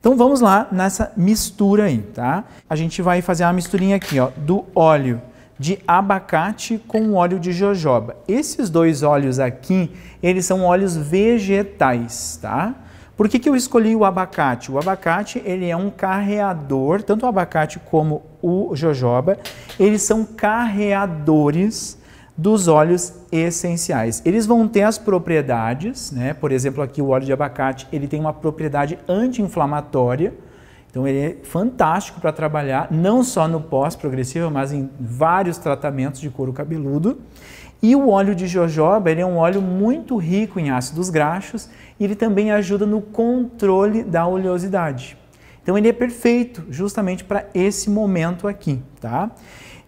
Então vamos lá nessa mistura aí, tá? A gente vai fazer uma misturinha aqui, ó, do óleo de abacate com óleo de jojoba. Esses dois óleos aqui, eles são óleos vegetais, tá? Por que, que eu escolhi o abacate? O abacate, ele é um carreador, tanto o abacate como o jojoba, eles são carreadores dos óleos essenciais. Eles vão ter as propriedades, né? Por exemplo, aqui o óleo de abacate, ele tem uma propriedade anti-inflamatória, então ele é fantástico para trabalhar não só no pós-progressivo, mas em vários tratamentos de couro cabeludo. E o óleo de jojoba, ele é um óleo muito rico em ácidos graxos e ele também ajuda no controle da oleosidade. Então ele é perfeito justamente para esse momento aqui, tá?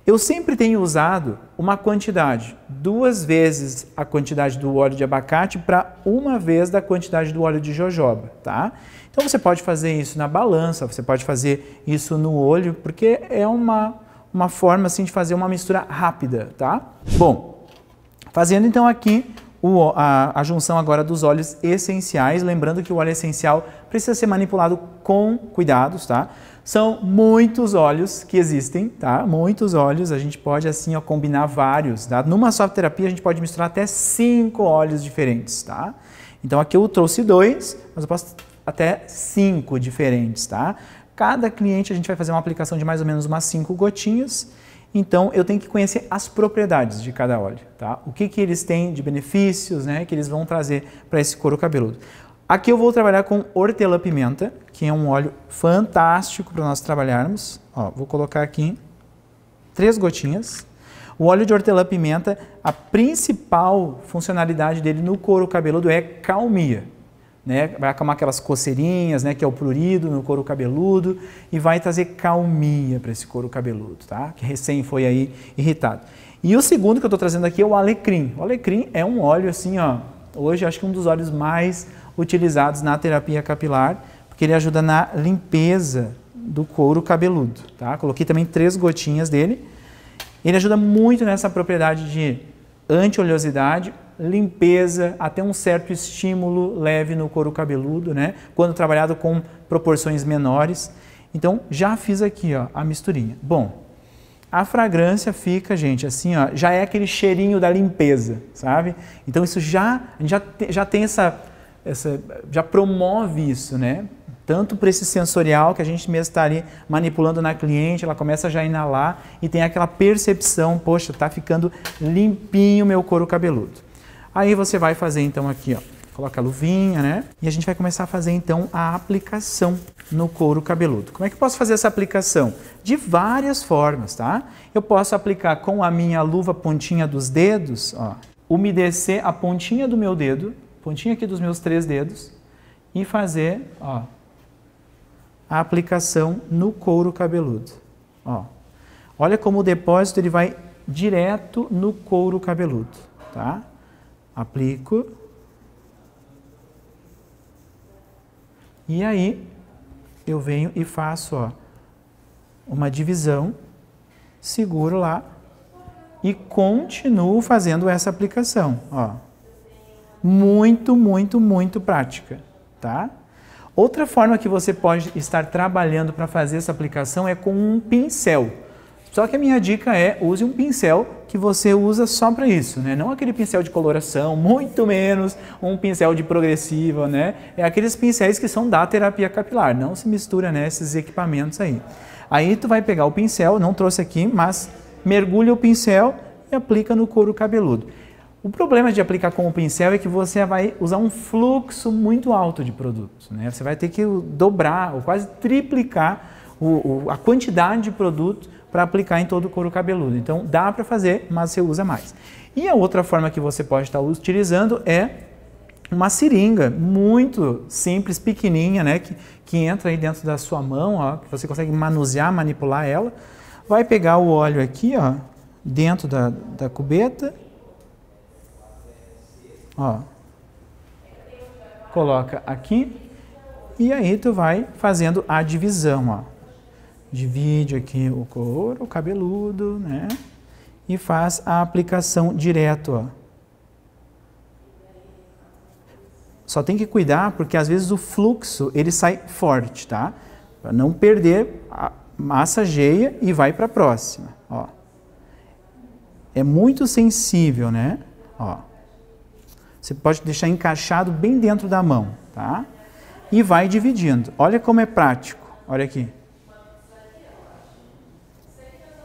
Eu sempre tenho usado uma quantidade, duas vezes a quantidade do óleo de abacate para uma vez da quantidade do óleo de jojoba, tá? Então você pode fazer isso na balança, você pode fazer isso no olho, porque é uma, uma forma assim de fazer uma mistura rápida, tá? Bom, fazendo então aqui o, a, a, junção agora dos óleos essenciais, lembrando que o óleo essencial precisa ser manipulado com cuidados, tá? São muitos óleos que existem, tá? Muitos óleos, a gente pode assim ó, combinar vários, tá? Numa só terapia a gente pode misturar até cinco óleos diferentes, tá? Então aqui eu trouxe dois, mas eu posso até cinco diferentes, tá? Cada cliente a gente vai fazer uma aplicação de mais ou menos umas cinco gotinhas. Então eu tenho que conhecer as propriedades de cada óleo, tá? O que, que eles têm de benefícios, né? Que eles vão trazer para esse couro cabeludo. Aqui eu vou trabalhar com hortelã-pimenta, que é um óleo fantástico para nós trabalharmos. Ó, vou colocar aqui três gotinhas. O óleo de hortelã-pimenta, a principal funcionalidade dele no couro cabeludo é calmia né? Vai acalmar aquelas coceirinhas, né? Que é o prurido no couro cabeludo e vai trazer calmia para esse couro cabeludo, tá? Que recém foi aí irritado. E o segundo que eu estou trazendo aqui é o alecrim. O alecrim é um óleo assim, ó. Hoje acho que um dos óleos mais utilizados na terapia capilar, porque ele ajuda na limpeza do couro cabeludo, tá? Coloquei também três gotinhas dele. Ele ajuda muito nessa propriedade de anti-oleosidade, limpeza, até um certo estímulo leve no couro cabeludo, né? Quando trabalhado com proporções menores. Então, já fiz aqui, ó, a misturinha. Bom, a fragrância fica, gente, assim, ó, já é aquele cheirinho da limpeza, sabe? Então, isso já, já, já tem essa, essa, já promove isso, né? Tanto para esse sensorial que a gente mesmo está ali manipulando na cliente, ela começa já a inalar e tem aquela percepção, poxa, tá ficando limpinho meu couro cabeludo. Aí você vai fazer então aqui, ó, coloca a luvinha, né? E a gente vai começar a fazer então a aplicação no couro cabeludo. Como é que eu posso fazer essa aplicação? De várias formas, tá? Eu posso aplicar com a minha luva pontinha dos dedos, ó, umedecer a pontinha do meu dedo, pontinha aqui dos meus três dedos, e fazer, ó, a aplicação no couro cabeludo. Ó. Olha como o depósito ele vai direto no couro cabeludo, tá? aplico. E aí eu venho e faço ó, uma divisão, seguro lá e continuo fazendo essa aplicação. Ó. Muito, muito, muito prática. Tá? Outra forma que você pode estar trabalhando para fazer essa aplicação é com um pincel. Só que a minha dica é use um pincel que você usa só para isso, né? Não aquele pincel de coloração, muito menos um pincel de progressiva, né? É aqueles pincéis que são da terapia capilar, não se mistura nesses né, equipamentos aí. Aí tu vai pegar o pincel, não trouxe aqui, mas mergulha o pincel e aplica no couro cabeludo. O problema de aplicar com o pincel é que você vai usar um fluxo muito alto de produtos, né? Você vai ter que dobrar ou quase triplicar o, o, a quantidade de produtos para aplicar em todo o couro cabeludo. Então dá para fazer, mas você usa mais. E a outra forma que você pode estar utilizando é uma seringa muito simples, pequenininha, né, que, que entra aí dentro da sua mão, ó, que você consegue manusear, manipular ela. Vai pegar o óleo aqui, ó, dentro da, da cubeta, ó, coloca aqui e aí tu vai fazendo a divisão, ó divide aqui o couro cabeludo, né? E faz a aplicação direto, ó. só tem que cuidar porque às vezes o fluxo ele sai forte, tá? Para não perder a massageia e vai para a próxima, ó. É muito sensível, né? Ó. Você pode deixar encaixado bem dentro da mão, tá? E vai dividindo. Olha como é prático. Olha aqui.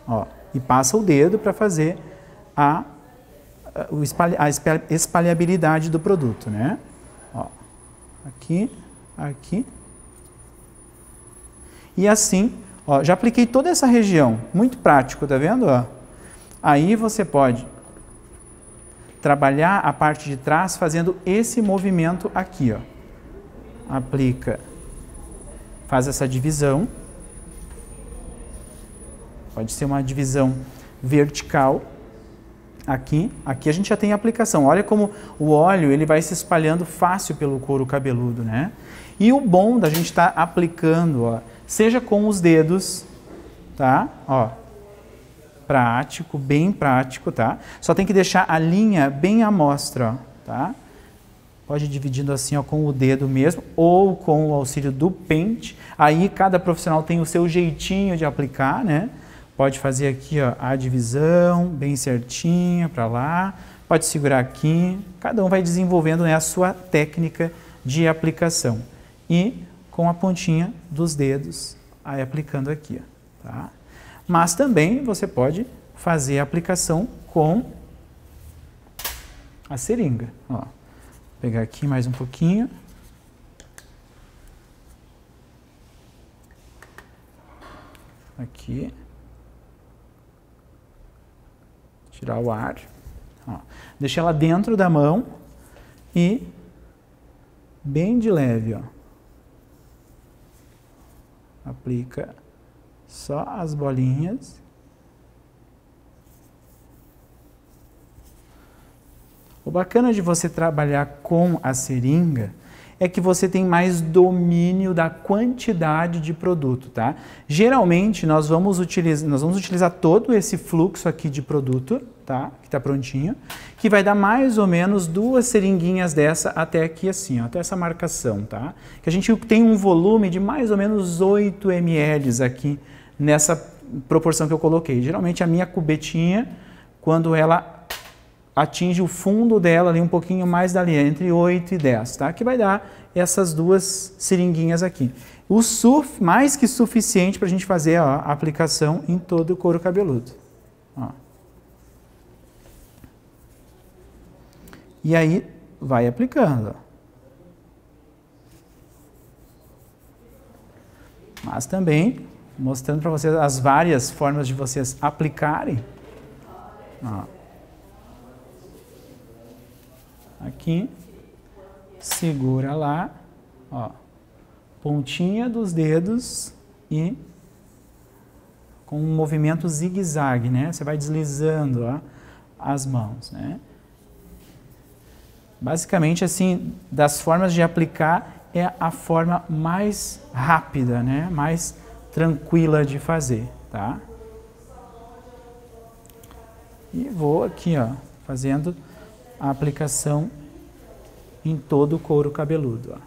Ó, e passa o dedo para fazer a, a espalhabilidade do produto, né? Ó, aqui, aqui. E assim, ó, já apliquei toda essa região. Muito prático, tá vendo? Ó? Aí você pode trabalhar a parte de trás fazendo esse movimento aqui, ó. Aplica, faz essa divisão. Pode ser uma divisão vertical. Aqui, aqui a gente já tem a aplicação. Olha como o óleo ele vai se espalhando fácil pelo couro cabeludo, né? E o bom da gente estar tá aplicando, ó, seja com os dedos, tá? Ó, prático, bem prático, tá? Só tem que deixar a linha bem à mostra, ó, tá? Pode ir dividindo assim ó, com o dedo mesmo ou com o auxílio do pente. Aí cada profissional tem o seu jeitinho de aplicar, né? Pode fazer aqui ó, a divisão bem certinha para lá. Pode segurar aqui. Cada um vai desenvolvendo né, a sua técnica de aplicação. E com a pontinha dos dedos, aí aplicando aqui. Ó, tá? Mas também você pode fazer a aplicação com a seringa. Ó, vou pegar aqui mais um pouquinho. Aqui. Tirar o ar. Ó, deixa ela dentro da mão e bem de leve, ó. Aplica só as bolinhas. O bacana de você trabalhar com a seringa é que você tem mais domínio da quantidade de produto, tá? Geralmente nós vamos utilizar, nós vamos utilizar todo esse fluxo aqui de produto, tá? Que está prontinho, que vai dar mais ou menos duas seringuinhas dessa até aqui assim, ó, até essa marcação, tá? Que a gente tem um volume de mais ou menos 8 ml aqui nessa proporção que eu coloquei. Geralmente a minha cubetinha, quando ela atinge o fundo dela ali um pouquinho mais dali, entre 8 e 10, tá? Que vai dar essas duas seringuinhas aqui. O SUF, mais que suficiente para a gente fazer ó, a aplicação em todo o couro cabeludo. Ó. E aí vai aplicando. Ó. Mas também mostrando para vocês as várias formas de vocês aplicarem. Ó. Aqui, segura lá, ó, pontinha dos dedos e com um movimento zigue-zague, né? Você vai deslizando ó, as mãos, né? Basicamente, assim, das formas de aplicar é a forma mais rápida, né? Mais tranquila de fazer, tá? E vou aqui, ó, fazendo a aplicação em todo o couro cabeludo, ó.